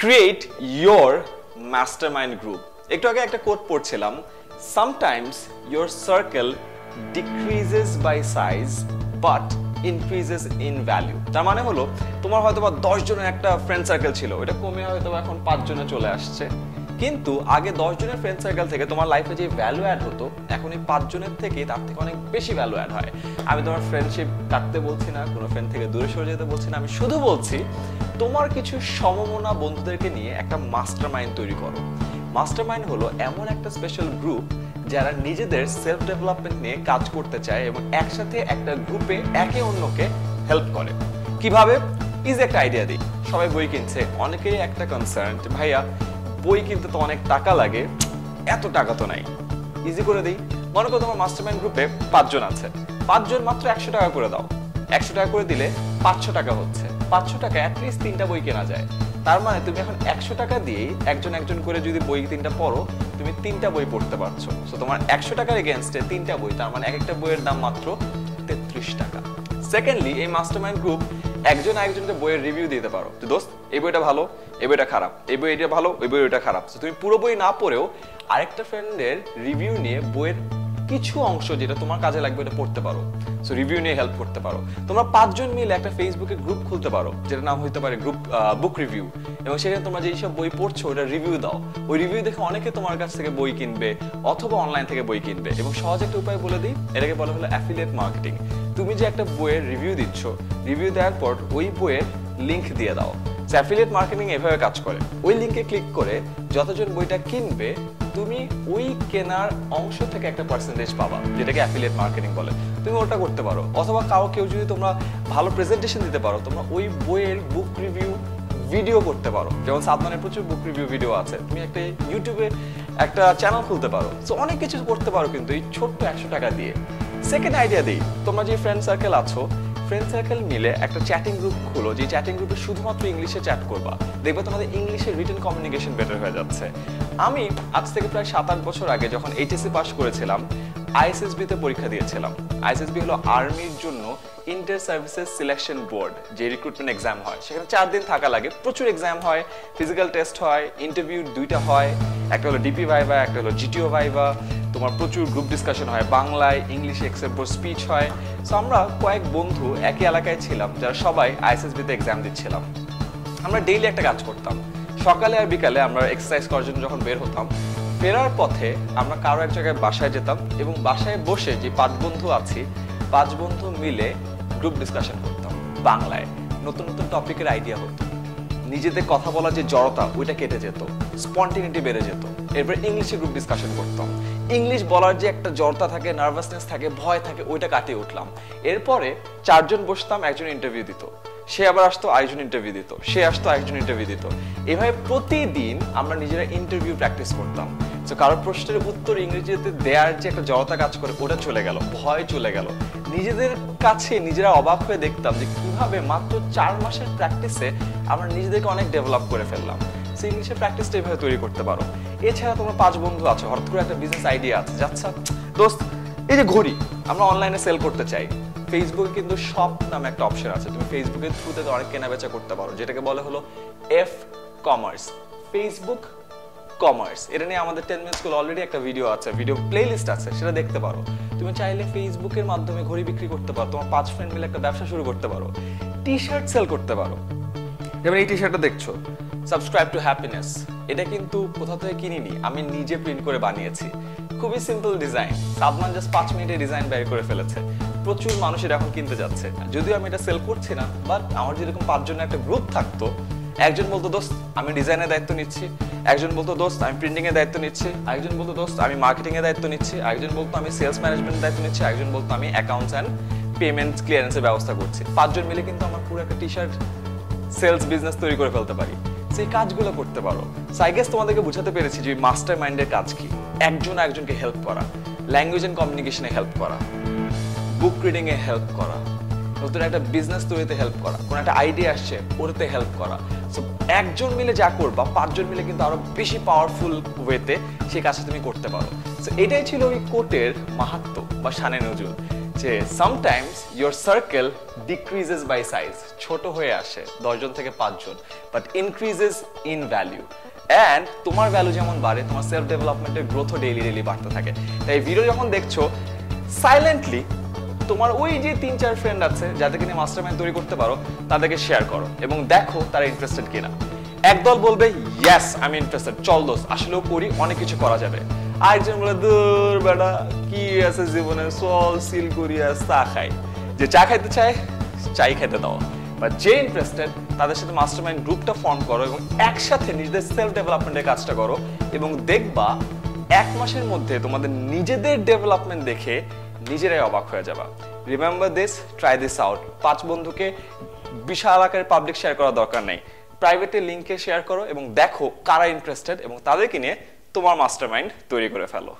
Create your mastermind group একটু আগে একটা কোট পড়ছিলাম sometimes your circle decreases by size but increases in value তার মানে হলো, তোমার হয়তো বা দশ জনের একটা ফ্রেন্ড সার্কেল ছিল এটা কমে হয়তো এখন পাঁচ জনে চলে আসছে। কিন্তু আগে দশ জনের ফ্রেন্ড সার্কেল থেকে তোমার লাইফে যে ভ্যালু অ্যাড হতো, এখন এই পাঁচ জনের থেকে তার থেকে অনেক বেশি ভ্যালু অ্যাড হয়। আমি তোমার ফ্রেন্ডশিপ কাটতে বলছি না, কোনো ফ্রেন্ড থেকে দূরে সরে যেতে বলছি না, আমি শুধু বলছি তোমার কিছু সমমনা বন্ধুদেরকে নিয়ে একটা মাস্টার মাইন্ড তৈরি করো। মাস্টার মাইন্ড হলো এমন একটা স্পেশাল গ্রুপ যারা নিজেদের সেলফ ডেভেলপমেন্ট নিয়ে কাজ করতে চায় এবং একসাথে একটা গ্রুপে একে অন্যকে হেল্প করে। কীভাবে? ইজ একটা আইডিয়া দিই। সবাই বই কিনছে। অনেকেই একটা কনসার্ন ভাইয়া, বই কিনতে তো অনেক টাকা লাগে, এত টাকা তো নাই। ইজি করে দিই। মনে করো তোমার মাস্টারমাইন্ড গ্রুপে পাঁচজন আছে। পাঁচজন মাত্র একশো টাকা করে দাও। একশো টাকা করে দিলে পাঁচশো টাকা হচ্ছে। পাঁচশো টাকা অ্যাটলিস্ট তিনটা বই কেনা যায়। তার মানে তুমি এখন একশো টাকা দিয়েই একজন একজন করে যদি বই তিনটা পড়ো, তুমি তিনটা বই পড়তে পারছ। সো তোমার একশো টাকার এগেনস্টে তিনটা বই, তার মানে এক একটা বইয়ের দাম মাত্র তেত্রিশ টাকা। সেকেন্ডলি এই মাস্টারমাইন্ড গ্রুপ একজন একজনকে বইয়ের রিভিউ দিতে পারো। তো দোস্ত, এই বইটা ভালো, এই বইটা খারাপ, এই বই এটা ভালো, এই বই এটা খারাপ তুমি পুরো বই না পড়েও আরেকটা ফ্রেন্ডের রিভিউ নিয়ে বইয়ের কিছু অংশ যেটা তোমার কাজে লাগবে এটা পড়তে পারো। সো রিভিউ নিয়ে হেল্প করতে পারো। তোমরা পাঁচজন মিলে একটা ফেসবুকে গ্রুপ খুলতে পারো যেটা নাম হতে পারে গ্রুপ বুক রিভিউ এবং সেখানে তোমরা যেই সব বই পড়ছো, ওটা রিভিউ দাও। ওই রিভিউ দেখে অনেকে তোমার কাছ থেকে বই কিনবে অথবা অনলাইন থেকে বই কিনবে। এবং সহজ একটা উপায় বলে দিই, এটাকে বলা হলো অ্যাফিলিয়েট মার্কেটিং তুমি যে একটা বইয়ের রিভিউ দিচ্ছ রিভিউ দেওয়ার পর ওই বইয়ের লিংক দিয়ে দাও। অ্যাফিলিয়েট মার্কেটিং এভাবে কাজ করে। ওই লিঙ্কে ক্লিক করে যতজন বইটা কিনবে তুমি ওই কেনার অংশ থেকে একটা পার্সেন্টেজ পাবা, যেটাকে অ্যাফিলিয়েট মার্কেটিং বলে। তুমি ওটা করতে পারো। অথবা কারও কেউ যদি তোমরা ভালো প্রেজেন্টেশন দিতে পারো, তোমরা ওই বইয়ের বুক রিভিউ ভিডিও করতে পারো। যেমন সাদমানের প্রচুর বুক রিভিউ ভিডিও আছে। তুমি একটা ইউটিউবে একটা চ্যানেল খুলতে পারো। সো অনেক কিছু করতে পারো কিন্তু এই ছোট্ট একশো টাকা দিয়ে। সেকেন্ড আইডিয়া দিই, তোমরা যে ফ্রেন্ড সার্কেল আছো ফ্রেন্ড সার্কেল মিলে একটা চ্যাটিং গ্রুপ খুলো, যে চ্যাটিং গ্রুপে শুধুমাত্র ইংলিশে চ্যাট করবা। দেখবে তোমাদের ইংলিশে রিটেন কমিউনিকেশন বেটার হয়ে যাচ্ছে। আমি আজ থেকে প্রায় সাত আট বছর আগে যখন এইচএসসি পাস করেছিলাম আইএসএসবি তে পরীক্ষা দিয়েছিলাম। আইএসএসবি হলো আর্মির জন্য ইন্টার সার্ভিসেস সিলেকশন বোর্ড যে রিক্রুটমেন্ট এক্সাম হয়। সেখানে চার দিন থাকা লাগে। প্রচুর এক্সাম হয় ফিজিক্যাল টেস্ট হয় ইন্টারভিউ দুইটা হয়। একটা হলো ডিপি ভাইভা একটা হলো জিটিও ভাইভা তোমার প্রচুর গ্রুপ ডিসকাশন হয়, বাংলায় ইংলিশে এক্সেপ্ট স্পিচ হয়। সো আমরা কয়েক বন্ধু একই এলাকায় ছিলাম, যারা সবাই আইএসএসবিতে এক্সাম দিচ্ছিলাম। আমরা ডেইলি একটা কাজ করতাম। সকালে আর বিকালে আমরা এক্সারসাইজ করার জন্য যখন বের হতাম, ফেরার পথে আমরা কারও এক জায়গায় বাসায় যেতাম এবং বাসায় বসে যে পাঁচ বন্ধু আছি, পাঁচ বন্ধু মিলে গ্রুপ ডিসকাশন করতাম বাংলায়। নতুন নতুন টপিকের আইডিয়া হতো। নিজেদের কথা বলার যে জড়তা, ওইটা কেটে যেত স্পন্টিনিটি বেড়ে যেত। এরপর ইংলিশে গ্রুপ ডিসকাশন করতাম। ইংলিশ বলার যে একটা জড়তা থাকে নার্ভাসনেস থাকে, ভয় থাকে, ওইটা কাটিয়ে উঠলাম। এরপরে চারজন বসতাম, একজন ইন্টারভিউ দিত। সে আবার আসতো, আরেকজন ইন্টারভিউ দিত। সে আসতো, আরেকজন ইন্টারভিউ দিত। এভাবে প্রতিদিন আমরা নিজেরা ইন্টারভিউ প্র্যাকটিস করতাম। তো কারোর প্রশ্নের উত্তর ইংরেজিতে দেওয়ার যে একটা জড়তা কাজ করে, ওটা চলে গেল, ভয় চলে গেল। নিজেদের কাছে নিজেরা অবাক হয়ে দেখতাম যে কীভাবে মাত্র চার মাসের প্র্যাকটিসে আমরা নিজেদেরকে অনেক ডেভেলপ করে ফেললাম। সেই ইংলিশের প্র্যাকটিসটা এইভাবে তৈরি করতে পারো। এছাড়া তোমরা পাঁচ বন্ধু আছো, হঠাৎ করে একটা বিজনেস আইডিয়া আছে যাচ্ছা দোস্ত, এই যে ঘড়ি, আমরা অনলাইনে সেল করতে চাই। ফেসবুকে কিন্তু শপ নামে একটা অপশন আছে। তুমি ফেসবুকের থ্রুতে অনেক কেনা বেচা করতে পারো, যেটাকে বলে হলো এফ কমার্স ফেসবুক কমার্স এটা নিয়ে আমাদের টেন মিনিট স্কুল অলরেডি একটা ভিডিও আছে ভিডিও প্লেলিস্ট আছে, সেটা দেখতে পারো। তুমি চাইলে ফেসবুকের মাধ্যমে ঘড়ি বিক্রি করতে পারো, তোমার পাঁচ ফ্রেন্ড মিলে একটা ব্যবসা শুরু করতে পারো। টি শার্ট সেল করতে পারো। যেমন এই টি শার্টটা দেখছ সাবস্ক্রাইব টু হ্যাপিনেস এটা কিন্তু কোথা থেকে কিনিনি, আমি নিজে প্রিন্ট করে বানিয়েছি। খুবই সিম্পল ডিজাইন সাদমান জাস্ট পাঁচ মিনিটে ডিজাইন বের করে ফেলেছে। প্রচুর মানুষ এটা এখন কিনতে যাচ্ছে। যদিও আমি এটা সেল করছি না বাট আমার যেরকম পাঁচজনের একটা গ্রুপ থাকতো একজন বলতো, দোস্ত, আমি ডিজাইনের দায়িত্ব নিচ্ছি। একজন বলতো, দোস্ত, আমি প্রিন্টিং এর দায়িত্ব নিচ্ছি। একজন বলতো, দোস্ত, আমি মার্কেটিং এর দায়িত্ব নিচ্ছি। একজন বলতো, আমি সেলস ম্যানেজমেন্ট দায়িত্ব নিচ্ছি। একজন বলতো, আমি অ্যাকাউন্টস অ্যান্ড পেমেন্ট ক্লিয়ারেন্সের ব্যবস্থা করছি। পাঁচজন মিলে কিন্তু আমার পুরো একটা টি শার্ট সেলস বিজনেস তৈরি করে ফেলতে পারি। সেই কাজগুলো করতে পারো। সাইগেস তোমাদেরকে বুঝাতে পেরেছি যে মাস্টার মাইন্ডের কাজ কি। একজন একজনকে হেল্প করা। ল্যাঙ্গুয়েজ এন্ড কমিউনিকেশনে হেল্প করা। বুক রিডিং এ হেল্প করা। নতুন একটা বিজনেস তৈরিতে হেল্প করা, কোন একটা আইডিয়া আসছে ওটাতে হেল্প করা। সো একজন মিলে যা করবা, পাঁচজন মিলে কিন্তু আরও বেশি পাওয়ারফুল ওয়েতে সেই কাজটা তুমি করতে পারো। সো এটাই ছিল ওই কোটের মাহাত্ম বা শানে নজরুল, যে sometimes your circle decreases by size ছোট হয়ে আসে, দশজন থেকে পাঁচজন but increases in value and তোমার ভ্যালু যেমন বাড়ে, তোমার সেলফ ডেভেলপমেন্টের গ্রোথও ডেইলি ডেইলি বাড়তে থাকে। তাই ভিডিও যখন দেখছ সাইলেন্টলি তোমার ওই যে তিন চার ফ্রেন্ড আছে, যাদেরকে নিয়ে মাস্টার তৈরি করতে পারো, তাদেরকে শেয়ার করো এবং দেখো তারা ইন্টারেস্টেড কিনা। একদল বলবে ইয়েস আমি ইন্টারেস্টেড চল দোস আসলেও করি, অনেক কিছু করা যাবে। আরেকজন বলে দূর বেটা, কি আছে জীবনে? সল সিল করিয়া চা খাই। যে চা খাইতে চায়, চাই খেতে দাও। বা যে ইন্টারেস্টেড তাদের সাথে মাস্টার মাইন্ড গ্রুপটা ফর্ম করো এবং একসাথে নিজেদের সেলফ ডেভেলপমেন্টের কাজটা করো এবং দেখবা, এক মাসের মধ্যে তোমাদের নিজেদের ডেভেলপমেন্ট দেখে নিজেরাই অবাক হয়ে যাবা। Remember this try this out পাঁচ বন্ধুকে বিশাল আকারের পাবলিক শেয়ার করা দরকার নেই। প্রাইভেটে লিঙ্কে শেয়ার করো এবং দেখো কারা ইন্টারেস্টেড এবং তাদেরকে নিয়ে তোমার মাস্টার মাইন্ড তৈরি করে ফেলো।